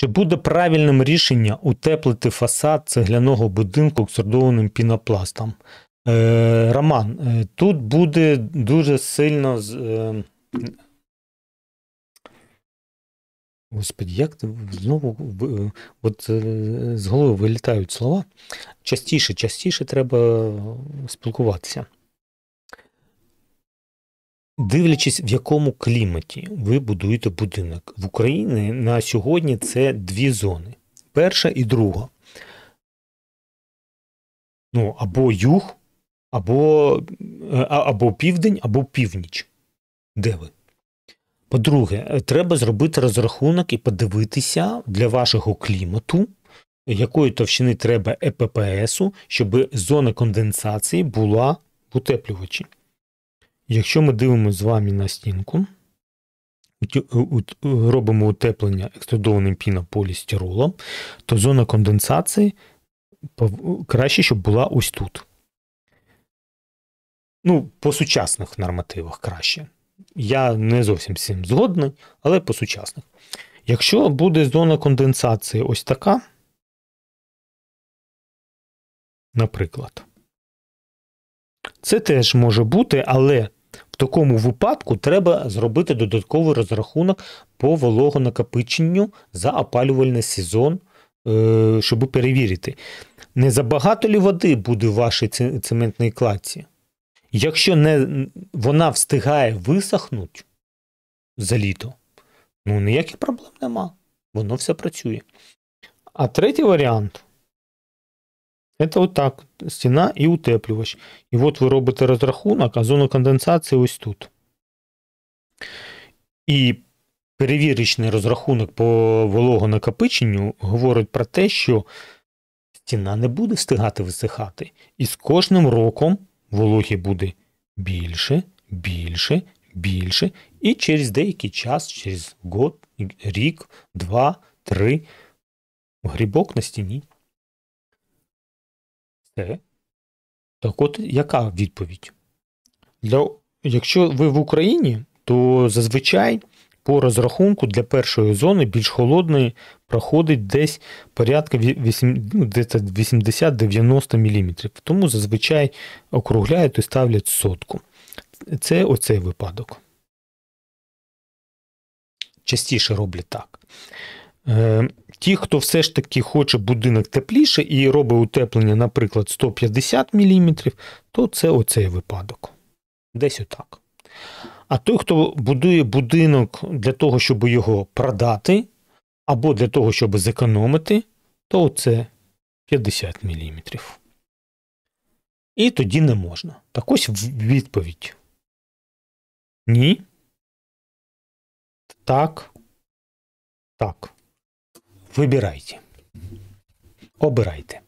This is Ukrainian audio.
Чи буде правильним рішення утеплити фасад цегляного будинку екструдованим пінопластом? Е, Роман, е, тут буде дуже сильно. Е, Господи, як знову от, е, з голови вилітають слова? Частіше, частіше треба спілкуватися. Дивлячись, в якому кліматі ви будуєте будинок. В Україні на сьогодні це дві зони: перша і друга. Ну, або юг, або, е, або південь, або північ. Де ви? По-друге, е, треба зробити розрахунок і подивитися для вашого клімату, якої товщини треба ЕППСу, щоб зона конденсації була в утеплювачі. Якщо ми дивимося з вами на стінку, робимо утеплення екструдованим пінополістиролом, то зона конденсації краще, щоб була ось тут. Ну, по сучасних нормативах краще. Я не зовсім цим згодний, але по сучасних. Якщо буде зона конденсації ось така, наприклад, це теж може бути, але такому випадку треба зробити додатковий розрахунок по вологонакопиченню за опалювальний сезон, е, щоб перевірити, не забагато ли води буде в вашій цементній кладці. Якщо не, вона встигає висохнути за літо, ну ніяких проблем нема. Воно все працює. А третій варіант це отак: стіна і утеплювач. І от ви робите розрахунок, а зона конденсації ось тут. І перевірочний розрахунок по вологонакопиченню говорить про те, що стіна не буде встигати висихати. І з кожним роком вологі буде більше, більше, більше. І через деякий час, через год, рік, два, три, грибок на стіні. Все. Так от яка відповідь? Для, якщо ви в Україні, то зазвичай по розрахунку для першої зони більш холодної проходить десь порядка вісім- ну, десь 80-90 мм. Тому зазвичай округляють і ставлять сотку. Це оцей випадок. Частіше роблять так. Е, Ті, хто все ж таки хоче будинок тепліше і робить утеплення, наприклад, 150 мм, то це оцей випадок. Десь отак. А той, хто будує будинок для того, щоб його продати, або для того, щоб зекономити, то це 50 мм. І тоді не можна. Так ось відповідь. Ні. Так. Так. Вибирайте. Обирайте.